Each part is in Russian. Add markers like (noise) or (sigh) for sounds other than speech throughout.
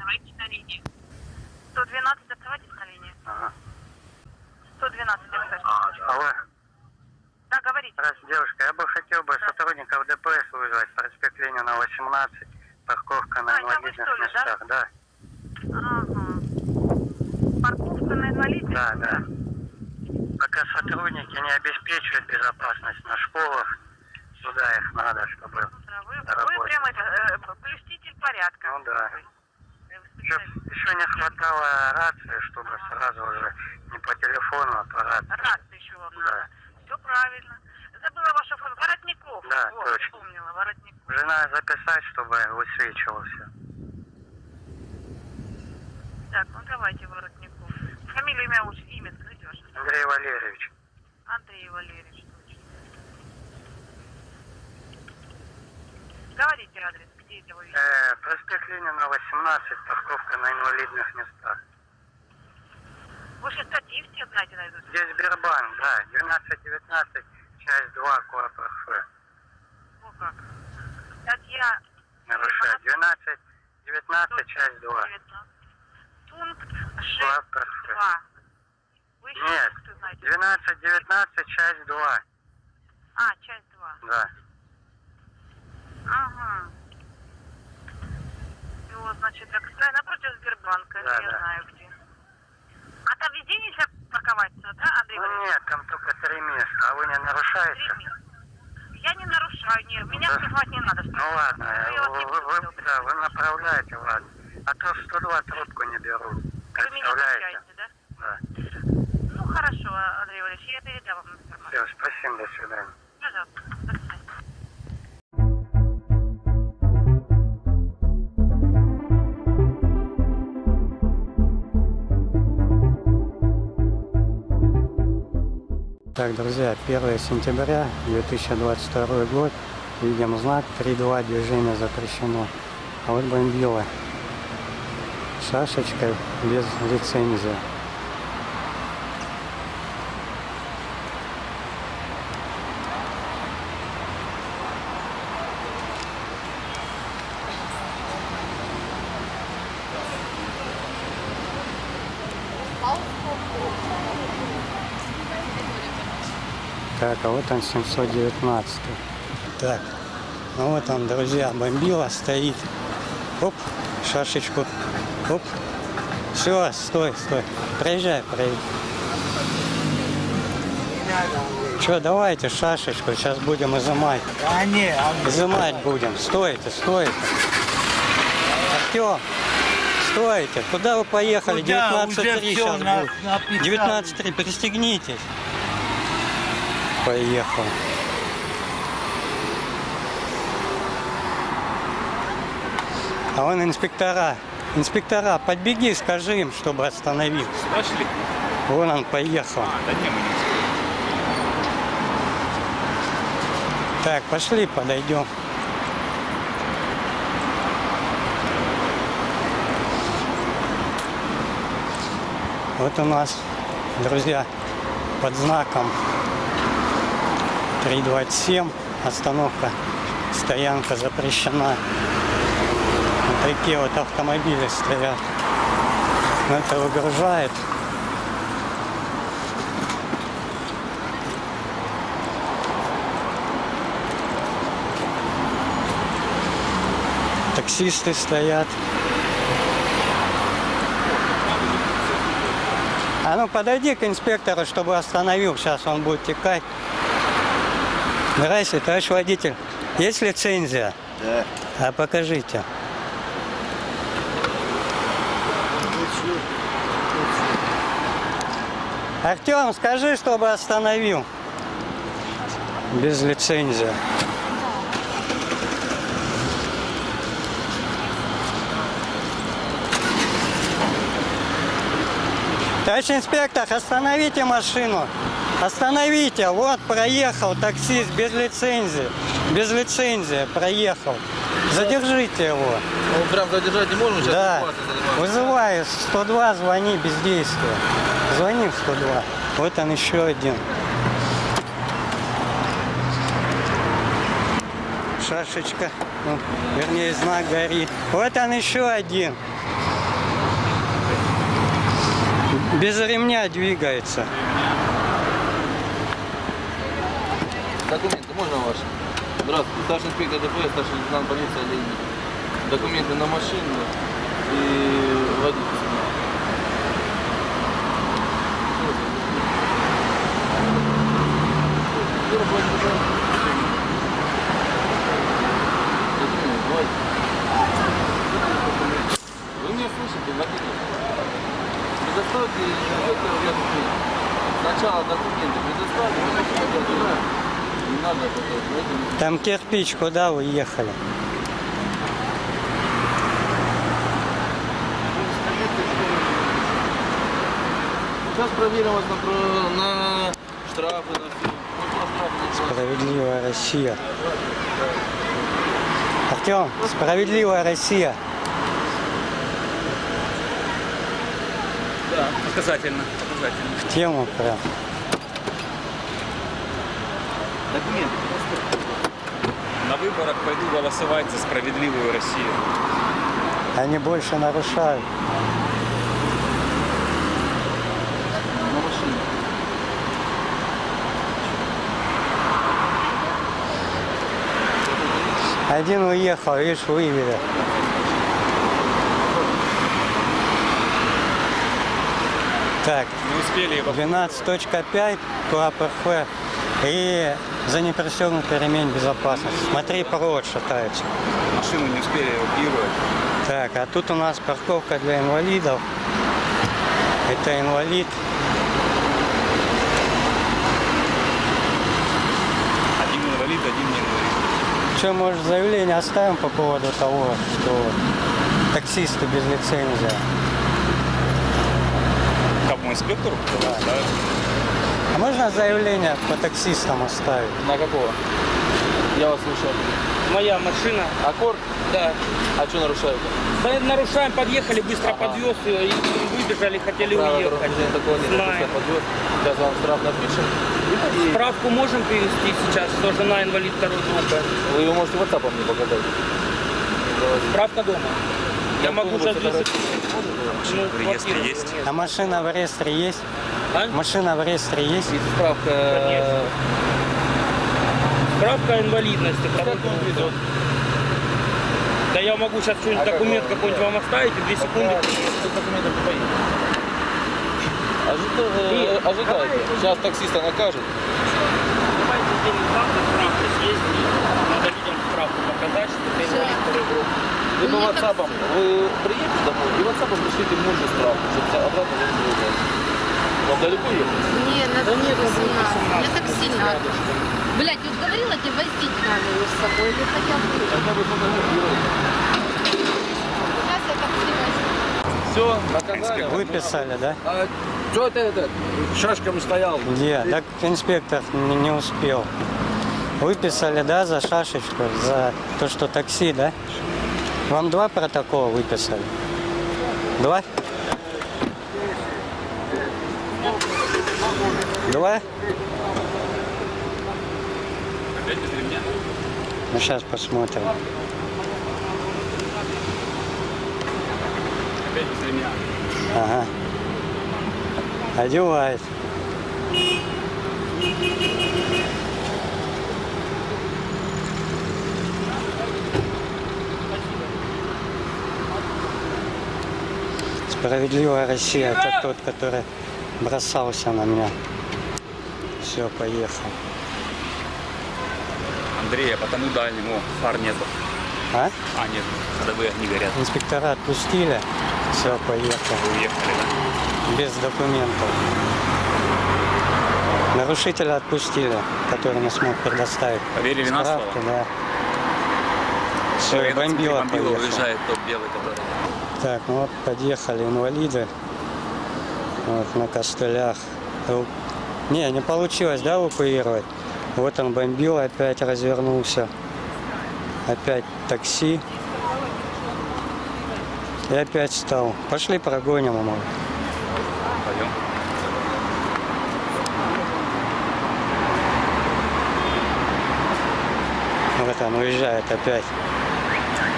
оставайтесь на линии. 112, оставайтесь на линии. Ага. 112, офицер. Алло. Да, говорите. Здравствуйте, девушка. Я бы хотел бы сотрудников ДПС вызвать. Проспект Ленина, 18. Парковка на А, инвалидных ли, да? местах. Да, Ага. Парковка на инвалидных? да, да. Пока сотрудники не обеспечивают безопасность на школах, сюда их надо, чтобы... Да, Вы, вы прямо это, э, блюститель порядка. Ну да. Вы Еще, не хватало рации, чтобы сразу уже не по телефону, а по рации. Раз еще вам Да. надо. Все правильно. Забыла вашу фамилию. Воротников. Да, вот, точно. вспомнила. Воротников. Жена записать, чтобы высвечивался. Так, ну давайте Воротников. Фамилию, имя, лучше. Имя скажите ваше. Андрей Валерьевич. Андрей Валерьевич. точно. Говорите адрес, Э, проспект Ленина, 18, парковка на инвалидных местах. Вы же статьи все знаете наизусть. Здесь Сбербанк, да, 12-19, часть 2, корпус Ф. Ну как? Статья Нарушает. 12-19, часть 2. 19. Пункт 6, Корпус Ф. 2. Вы Нет, пункты знаете? 12-19, часть 2. А, часть 2. Да. Ага. И вот, значит, сказать, напротив Сбербанка, Да, я да. знаю где. А там везде нельзя парковаться, да, Андрей Ну Валерьевич? нет, там только три места, а вы не нарушаете? Три. Я не нарушаю, нет, меня Да. снимать не надо. Ну ладно, Ну, не вы, вы- вы- да, вы направляете, ладно. А то в 102 трубку не берут. Вы меня отвечаете, да? Да. Ну, хорошо, Андрей Валерьевич, я передам вам информацию. Все, спасибо, до свидания. Так, друзья, 1 сентября 2022 год. Видим знак 3.2 движение запрещено. А вот бомбила. Шашечкой без лицензии. А вот он 719. Так, ну вот он, друзья, бомбила стоит. Оп, шашечку. Оп. Все, стой, стой. Проезжай, проезжай. Че, давайте шашечку, сейчас будем изымать. А не, а Изымать будем. Стойте, стойте. Артем, стойте. Куда вы поехали? Куда? Уже 19.3 всё, сейчас будет. написали. 19.3, пристегнитесь. Поехал. А вон инспектора. Инспектора, подбеги, скажи им, чтобы остановил. Пошли. Вон он поехал. А, да не, мы не Так, пошли, подойдем. Вот у нас, друзья, под знаком 327 остановка, стоянка запрещена. Вот такие вот автомобили стоят. Это выгружает. Таксисты стоят. А ну подойди к инспектору, чтобы остановил. Сейчас он будет текать. Здравствуйте, товарищ водитель. Есть лицензия? Да. А покажите. Артем, скажи, чтобы остановил. Без лицензии. Товарищ инспектор, остановите машину. Остановите. Вот проехал таксист без лицензии. Без лицензии проехал. Задержите его. Ну, прям задержать не можем сейчас. Да. Вызываю 102, звони, бездействие. Звони в 102. Вот он еще один. Шашечка, ну, вернее знак горит. Вот он еще один. Без ремня двигается. Документы можно ваши? Здравствуйте. Старший инспектор ДПС, старший лейтенант полиции Леонид. Документы на машину и давайте. Вы меня слышите, водитель? Предоставьте документов. Сначала документы предоставьте, потом фотографию. Не надо потом. это не- Там кирпич, куда вы ехали? Сейчас проверим вас на, на штрафы, на все. Ну. Справедливая Россия. Артем, справедливая Россия. Да, показательно, показательно. В тему прям. Документы. На выборах пойду голосовать за справедливую Россию. Они больше нарушают. Один уехал, видишь, вывели. Так, Не успели его 12.5 КАПФ и за непристегнутый ремень безопасности. Смотри, провод шатается. машину не успели эвакуировать. Так, а тут у нас парковка для инвалидов. Это инвалид. Один инвалид, один не инвалид. Что, может, заявление оставим по поводу того, что таксисты без лицензии? Кому инспектору? Да. А можно заявление по таксистам оставить? На какого? Я вас слушаю. Моя машина, Аккорд? да. А что нарушают? Да, нарушаем, подъехали, быстро Ага. подвез ее и выбежали, хотели Правила уехать. такого нет. Подвез. Сейчас вам штраф напишем. И Справку можем привезти сейчас, что жена инвалид второй группы. вы его можете WhatsApp мне показать. Справка дома. Я могу сейчас. Ну, в реестре квартиру есть? А машина в реестре есть? А? Машина в реестре есть? И справка. Конечно. Справка инвалидности. Как он везет? Да я могу сейчас что-нибудь А документ какой? какой-нибудь вам оставить, и две секунды. Не поедет. Э, Ожидайте. Сейчас таксиста накажет. Давайте сделаем завтра справку съездить. Надо людям справку показать, что ты инвалид второй группы. Либо WhatsApp вы приедете домой и WhatsApp пришлите мужу справку, чтобы обратно не. Вам далеко ехать? Не, надо не 18. Мне такси надо. Рядышком. Блять, вот говорила тебе возить надо ее с собой или хотя бы. Хотя бы фотографировать. Сейчас я возьму. Все, наказали. Выписали, да? А что это, это шашками стоял? Где? Так инспектор не, не успел. Выписали, да, за шашечку, за то, что такси, да? Вам два протокола выписали? Два? Два? Опять без ремня? Ну, сейчас посмотрим. Опять без ремня. Ага. Одевает. Справедливая Россия, это тот, который бросался на меня. Все, поехал. Андрей, а по тому дальнему фар нету. А? А, нет, ходовые огни горят. Инспектора отпустили. Все, поехал. Уехали, да? Без документов. Нарушителя отпустили, который не смог предоставить. Поверили на слово? Да. Все, Этот бомбила бомбила уезжает тот белый, который. Так, ну вот подъехали инвалиды. Вот, на костылях. Не, не получилось, да, эвакуировать? Вот он бомбил, опять развернулся. Опять такси. И опять стал. Пошли прогоним его. Пойдем. Вот он уезжает опять.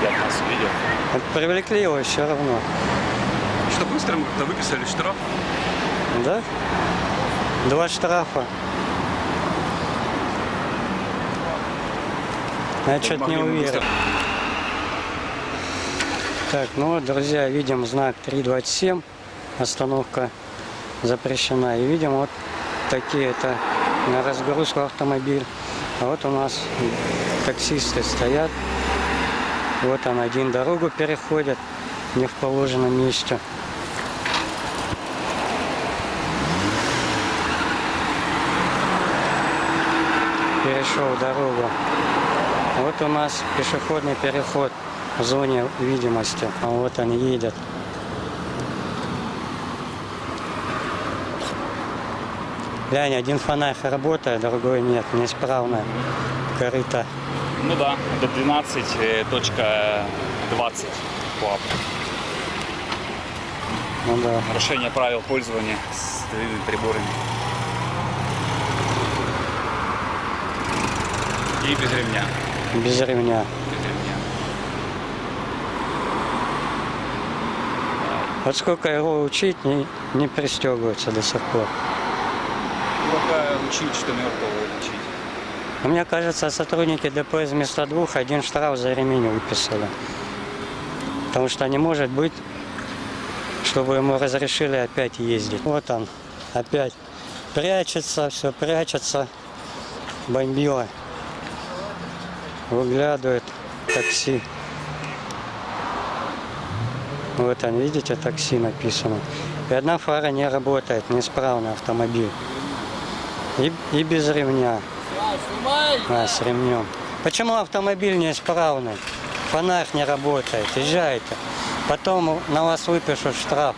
Опять нас увидел. Вот привлекли его все равно. Что быстро мы как-то выписали штраф. Да? Два штрафа. Я что-то не уверен. Так, ну вот, друзья, видим знак 327. Остановка запрещена. И видим вот такие это на разгрузку автомобиль. А вот у нас таксисты стоят. Вот он один дорогу переходит не в положенном месте. Перешел дорогу. Вот у нас пешеходный переход в зоне видимости. А вот он едет. Глянь, один фонарь работает, другой нет, неисправная корыто. Ну да, до 12.20 КОАП. Ну да. Нарушение правил пользования столовыми приборами. И без ремня. Без ремня. Без ремня. Вот сколько его учить, не, не пристегивается до сих пор. Дурака учить, что мертвого учить. Но мне кажется, сотрудники ДПС вместо двух один штраф за ремень выписали. Потому что не может быть, чтобы ему разрешили опять ездить. Вот он, опять прячется, все прячется, бомбила. Выглядывает такси. Вот он, видите, такси написано. И одна фара не работает, неисправный автомобиль. И, и без ремня. А, с ремнем. Почему автомобиль неисправный? Фонарь не работает, езжайте. Потом на вас выпишут штраф.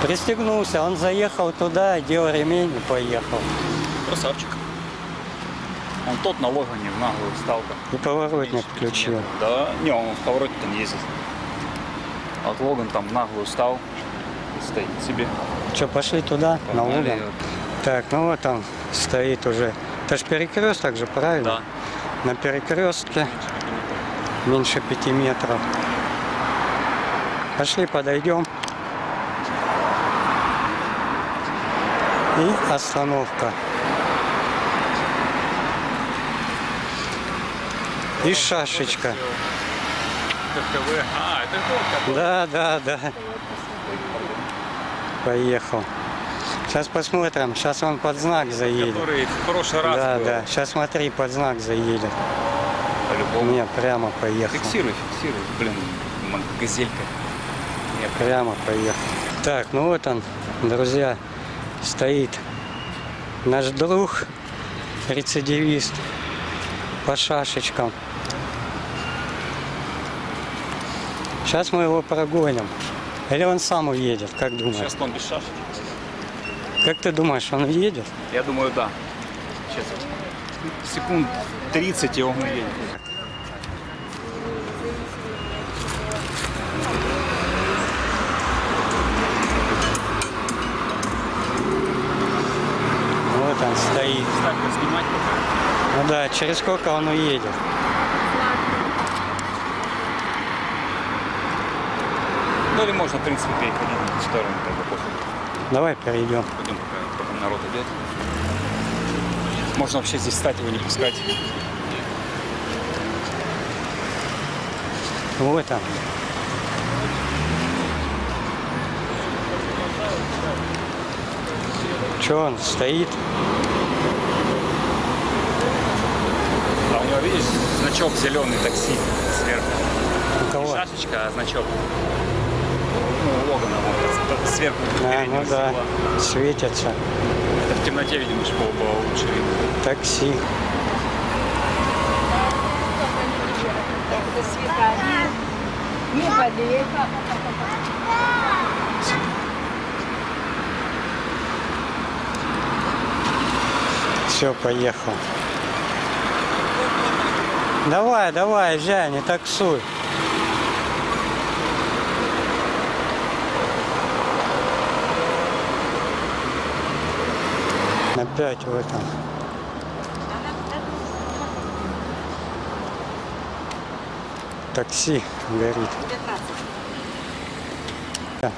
Пристегнулся, он заехал туда, одел ремень и поехал. Красавчик. Он тот на Логане в наглую стал. как И поворотник пяти включил. Да, не, он в повороте там ездит. А вот Логан там в наглую стал. И стоит себе. Что, пошли туда, на Погнали. Луган? Так, ну вот он стоит уже. Это же перекресток же, правильно? Да. На перекрестке меньше пяти метров. Пошли, подойдем. И остановка. И шашечка. ККВ. А, это тот, Да, да, да. Поехал. Сейчас посмотрим. Сейчас он под знак заедет. который в прошлый раз Да, был. да. Сейчас смотри, под знак заедет. По-любому. Не, прямо поехал. Фиксируй, фиксируй. Блин, газелька. Не, Прямо поехал. Так, ну вот он, друзья, стоит наш друг, рецидивист, по шашечкам. Сейчас мы его прогоним. Или он сам уедет, как думаешь? Сейчас он без шашечек. Как ты думаешь, он уедет? Я думаю, да. Сейчас. Секунд 30 и он уедет. Вот он стоит. Так, снимать пока. Ну да, через сколько он уедет? Ну или можно, в принципе, переходить на эту сторону, бы пофиг. Давай перейдем. Пойдем пока, пока народ идет. Можно вообще здесь стать, его не пускать. Вот он. Че он стоит? А у него, видишь, значок зеленый такси сверху. У Не кого? шашечка, а значок. Ну, Логана вот сверху. А, ну да, стекла. светится. Это в темноте, видимо, чтобы было лучше видно. Такси. Не болей. Все, поехал. Давай, давай, езжай, не таксуй. Опять в этом. Такси горит.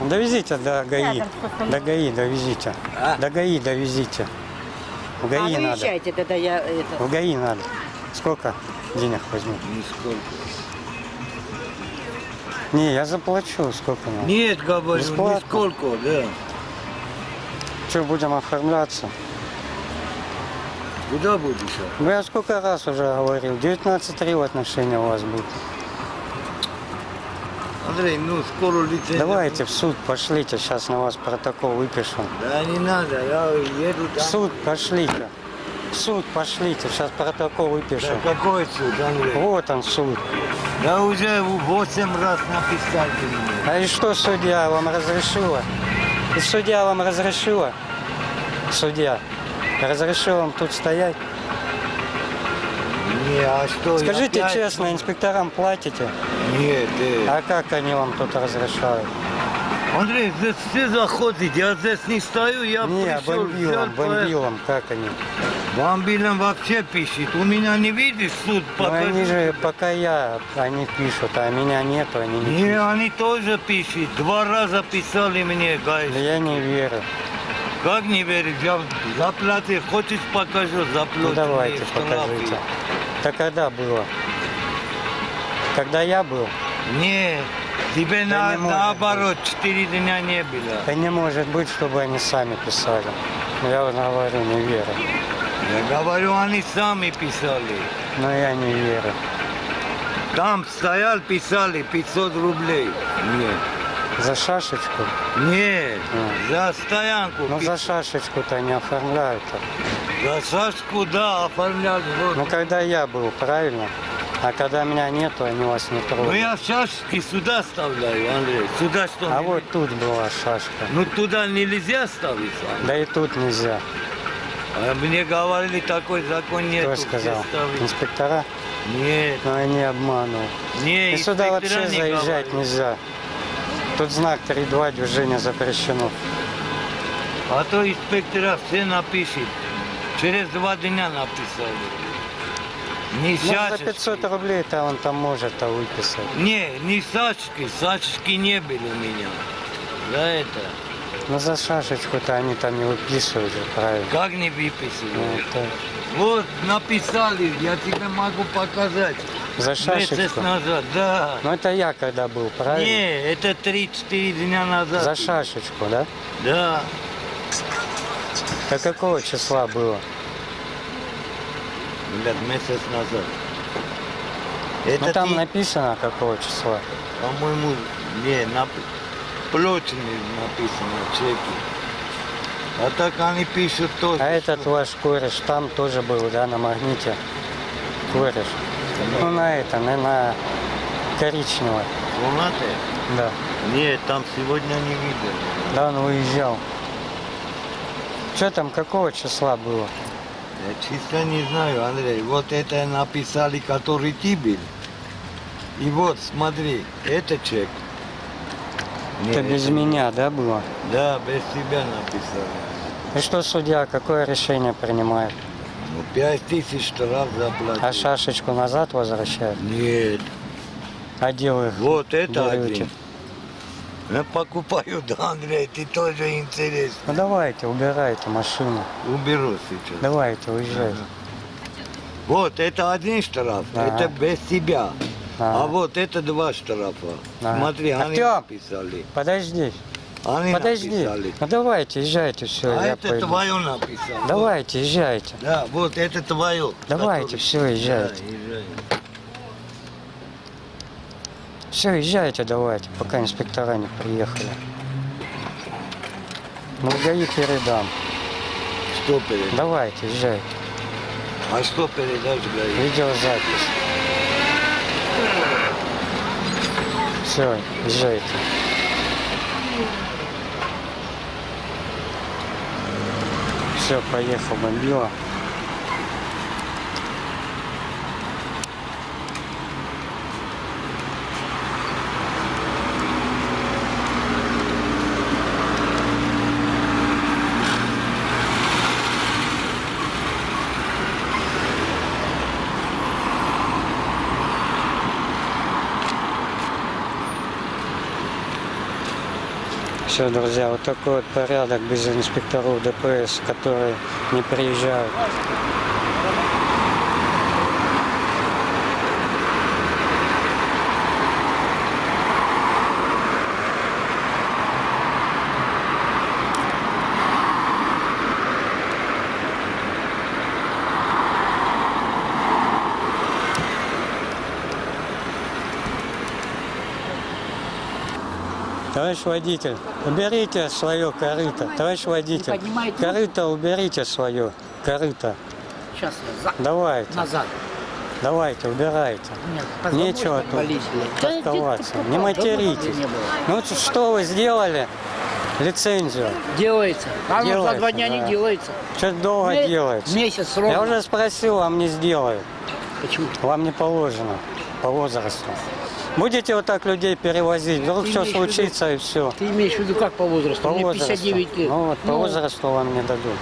Довезите до ГАИ. До ГАИ довезите. До ГАИ довезите. В А ГАИ вы надо. тогда я это... В ГАИ надо. Сколько денег возьму? Нисколько. Не, я заплачу. Сколько надо? Нет, говорю, Бесплатно? нисколько, да. Что, будем оформляться? Куда будешь? Ну, я сколько раз уже говорил. 19-3 в отношении у вас будет. Андрей, ну скоро лицензия. Давайте в суд пошлите. Сейчас на вас протокол выпишем. Да не надо, я еду В там. суд пошлите. В суд пошлите. Сейчас протокол Да выпишем. какой суд, Андрей? Вот он суд. Да уже восемь раз написали мне. А и что судья вам разрешила? И судья вам разрешила? Судья. Разрешил вам тут стоять? Не, а что? Скажите опять- честно, инспекторам платите? Нет, э. А как они вам тут разрешают? Андрей, здесь все заходят, я здесь не стою, я Не, пришел, бомбилом, взял, бомбилом, как они? Бомбилом вообще пишет. У меня не видишь суд, Ну покажи. они же, пока я, они пишут, а меня нету, они не Не, пишут. они тоже пишут. Два раза писали мне, Да гайс. я не верю. Как не веришь? Я заплати, хочешь покажу, заплати. Ну давайте, мне штрафы. покажите. Это когда было? Когда я был? Не, тебе Да на- не наоборот, четыре дня не было. Да не может быть, чтобы они сами писали. Ну, Я вот говорю, не верю. Я говорю, они сами писали. Но я не верю. Там стоял, писали 500 рублей. Нет. За шашечку? Нет, А. за стоянку. Ну, за шашечку-то не оформляют. за Сашку, да, оформлял. Вот. Ну, когда я был, правильно? А когда меня нету, они вас не Ну трогают. я шашки сюда вставляю, Андрей. Сюда что? А вот тут была шашка. Ну туда нельзя ставить. а? Да и тут нельзя. А мне говорили, такой закон нет. Кто сказал? Инспектора? Нет, Но они обманывают. не, И сюда вообще не заезжать говорили. нельзя. Тут знак 3.2, движение запрещено. А то инспектора все напишет. Через два дня написали. Не Ну, за шашечки. 500 рублей-то он там может-то выписать. Не, не Сашки. Сашки не были у меня. За это. Но за шашечку-то они там не выписывают же, правильно? Как не Ну, выписывали? это Вот, написали, я тебе могу показать. За Месяц шашечку. назад, да. Ну это я когда был, правильно? Не, это 3-4 дня назад. За шашечку, да? Да. Это какого числа было? Блядь, месяц назад. Это Ну там ты, написано какого числа. по-моему, не, на плотине написано, чеки. А так они пишут тоже. А этот ваш кореш там тоже был, да, на магните? Кореш. Ну на это, на, на коричневое. Лунатые? Да. Нет, там сегодня не видел. Да, он уезжал. Что там, какого числа было? Я чисто не знаю, Андрей. Вот это написали, который ты был. И вот, смотри, это чек. Это без это- меня, да, было? Да, без тебя написали. И что судья, какое решение принимает? Ну, пять тысяч штраф заплатил. А шашечку назад возвращает? Нет, А дело их вот это берете? один. Я покупаю, (laughs) да, Андрей, ты тоже интересный. Ну давайте, убирайте машину. Уберу сейчас. Давайте, уезжайте. Вот, это один штраф, Ага. это без тебя. Ага. А вот это два штрафа. Ага. Смотри, они Артём! написали. Подожди, Они подожди. написали. Ну давайте, езжайте, все, А это пойду. твое написано. Давайте, езжайте. Да, вот это твое. Давайте, Который- всё, езжайте. Да, езжай. Все, езжайте давайте, пока инспектора не приехали. Ну, в ГАИ передам. Что передашь? Давайте, езжайте. А что передашь, говорит? Видеозапись. Все, езжайте. Все, поехал, бомбила. Все, друзья, вот такой вот порядок без инспекторов ДПС, которые не приезжают. Товарищ водитель, уберите свое корыто. Товарищ водитель, корыто уберите свое. Корыто. Сейчас я за... Давайте, назад. давайте, убирайте. Нет, Нечего тут толковаться. Не материтесь. Ну что вы сделали? Лицензию. Делается. А ну, за Делается, два дня да. не делается. Что долго Ме- делается? Месяц ровно. Я уже спросил, вам не сделают. Почему? Вам не положено по возрасту. Будете вот так людей перевозить, вдруг Ты все в виду- случится и все. Ты имеешь в виду как по возрасту? По Мне возрасту. 59 лет. Ну вот, по возрасту вам не дадут.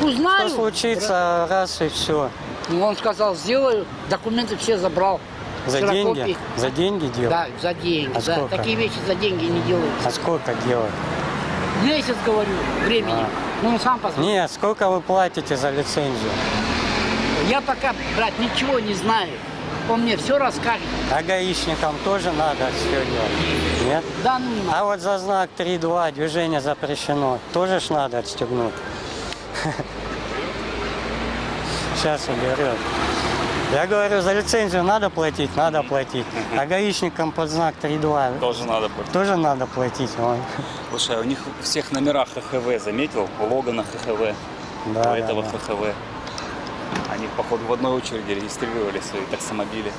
Узнаю. Что случится, раз и все. Ну, Он сказал, сделаю, документы все забрал. За Ксерокопии. деньги? За деньги делать? Да, за деньги. А да. сколько? Такие вещи за деньги не делаются. А сколько делать? Месяц, говорю, времени. А. Ну, он сам посмотрел. Нет, сколько вы платите за лицензию? Я пока, брат, ничего не знаю. Он мне все расскажет. А гаишникам тоже надо все делать? Нет? Да, ну, не надо. А вот за знак 3.2 движение запрещено. Тоже ж надо отстегнуть. (laughs) Сейчас уберет. Я говорю, за лицензию надо платить? Надо платить. А гаишникам под знак 3.2 Тоже надо будет. тоже надо платить. Вон. Слушай, а у них всех номера ХХВ, заметил? У Логана ХХВ, Да, у да, этого да. ХХВ. Они, походу, в одной очереди регистрировали свои таксомобили.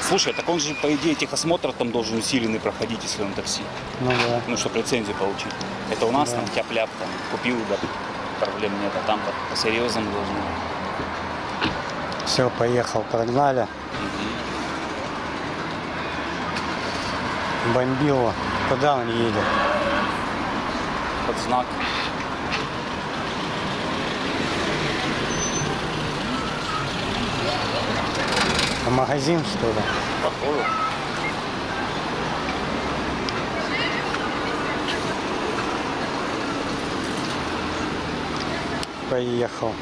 Слушай, так он же, по идее, техосмотр там должен усиленный проходить, если он такси. Ну да. Ну, чтобы лицензию получить. Это у нас там тяп-ляп, там, купил, да, проблем нет, а там по- по-серьезному должно. Все, поехал, прогнали. Бомбило. Куда он едет? Под знак. В магазин, что ли? Походу. Поехал.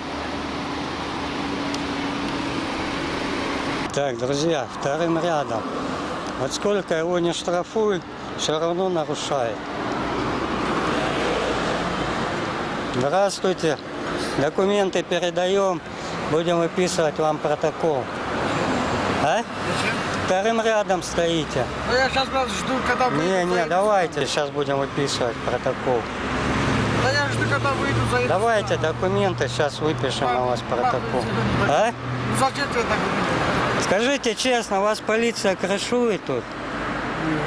Так, друзья, вторым рядом. Вот сколько его не штрафуют, все равно нарушает. Здравствуйте. Документы передаем. Будем выписывать вам протокол. А? Вторым рядом стоите. Ну я сейчас вас жду, когда выйду. Не, не, давайте, сейчас будем выписывать протокол. Да я жду, когда выйду, заеду. Давайте документы, сейчас выпишем на вас протокол. А? Ну, Зачем ты так? Скажите честно, вас полиция крышует тут?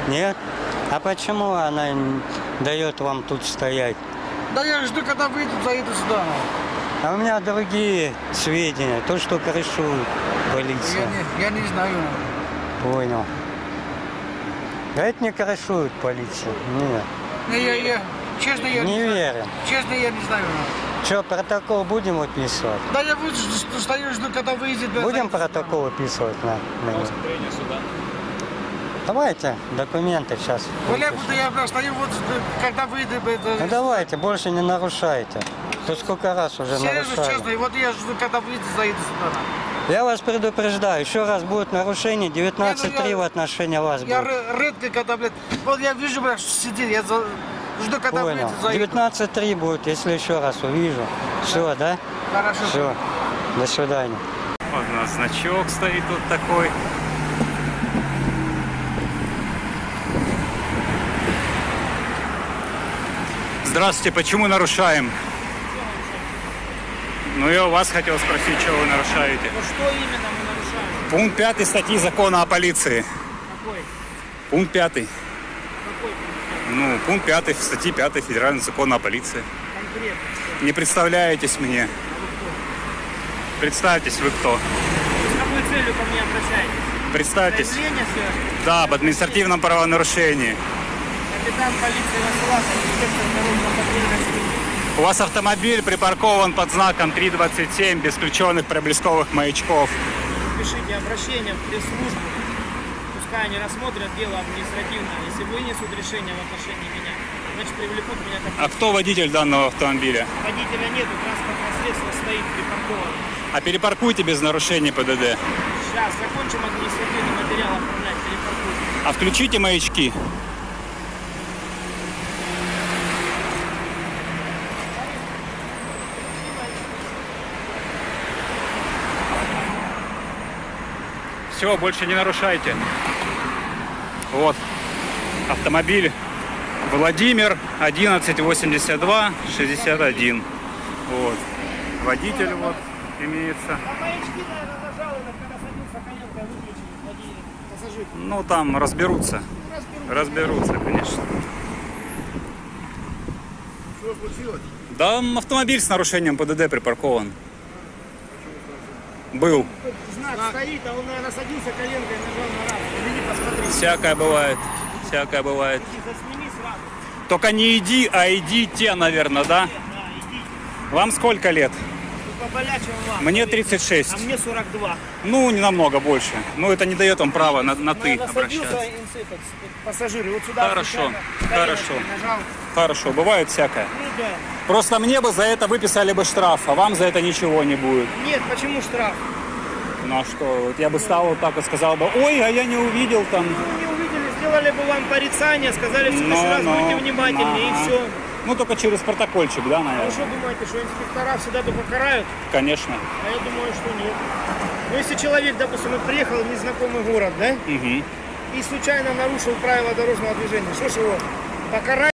Нет? А почему она дает вам тут стоять? Да я жду, когда выйду, заеду сюда. А у меня другие сведения, то, что крышует Я полиция. не, я не знаю. Понял. Говорит, не крышует полиция. Нет. Не, я, я, честно, я Не знаю. верим. Честно, я не знаю. Что, протокол будем выписывать? Да я вот стою, жду, когда выйдет. да, Будем протокол выписывать на, на него? Давайте документы сейчас. Бля, буду я стою, вот когда выйдет. Ну Это... давайте, больше не нарушайте. То сколько раз уже Серьезно, нарушали. честно, и вот я жду, когда выйдет, заеду сюда. Я вас предупреждаю, еще раз будет нарушение, 19.3 я- в отношении вас Я будет. ры- редко, когда, блядь, вот я вижу, блядь, что сидит, я за- жду, когда Понял. заеду. 19.3 будет, если еще раз увижу. Все, да? Хорошо. Все. До свидания. Вот у нас значок стоит вот такой. Здравствуйте, почему нарушаем? Ну, я у вас хотел спросить, что вы нарушаете. Ну что именно мы нарушаем? Пункт 5 статьи закона о полиции. Какой? Пункт 5. Какой Ну, пункт 5 статьи 5 Федерального закона о полиции. конкретно? Не представляетесь мне. Представьтесь, вы кто? С какой целью ко мне обращаетесь? Представьтесь. Заявление связано? Да, об административном правонарушении. Капитан полиции Василаса, инспектор дорожного патрульной службы. У вас автомобиль припаркован под знаком 327 без включенных проблесковых маячков. Пишите обращение в пресс-службу. пока не рассмотрят дело административное, если вынесут решение в отношении меня, значит привлекут меня как А кто водитель данного автомобиля? водителя нету, транспортное средство стоит припарковано. А перепаркуйте без нарушений ПДД. Сейчас закончим административный материал оформлять, перепаркуем. А включите маячки. Все, больше не нарушайте. Вот автомобиль Владимир 1182 61. Вот. Водитель вот имеется. Ну там разберутся. Разберутся, конечно. Что случилось? Да, автомобиль с нарушением ПДД припаркован. Был. Знак стоит, а он, наверное, садился коленкой, нажал на. Иди посмотри. Всякое бывает. Всякое бывает. Только не иди, а иди те, наверное, да? Вам сколько лет? Ну, вам. Мне А 36. мне 42. Ну, не намного больше. Ну, это не дает вам права на, на ты обращаться. инс- этот, пассажир, и вот сюда Хорошо, хорошо. нажал. Хорошо, бывает всякое. Ну да. Просто мне бы за это выписали бы штраф, а вам за это ничего не будет. Нет, почему штраф? Ну а что, вот я бы стал вот так и сказал бы, ой, а я не увидел там. Ну, не увидели, сделали бы вам порицание, сказали, в следующий Ну, раз ну, будьте внимательнее, ага. и все. Ну, только через протокольчик, да, А вы наверное? что думаете, что инспектора всегда только карают? Конечно. А я думаю, что нет. Ну, если человек, допустим, вот приехал в незнакомый город, да, Мгм. и случайно нарушил правила дорожного движения, что ж его покарать?